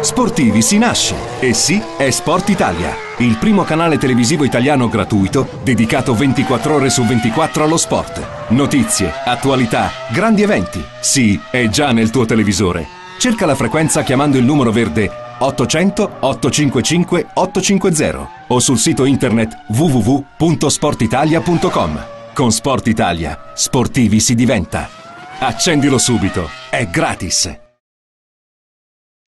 Sportivi si nasce e sì, è Sport Italia, il primo canale televisivo italiano gratuito dedicato 24 ore su 24 allo sport. Notizie, attualità, grandi eventi. Sì, è già nel tuo televisore. Cerca la frequenza chiamando il numero verde 800 855 850 o sul sito internet www.sportitalia.com. Con Sport Italia, sportivi si diventa. Accendilo subito, è gratis.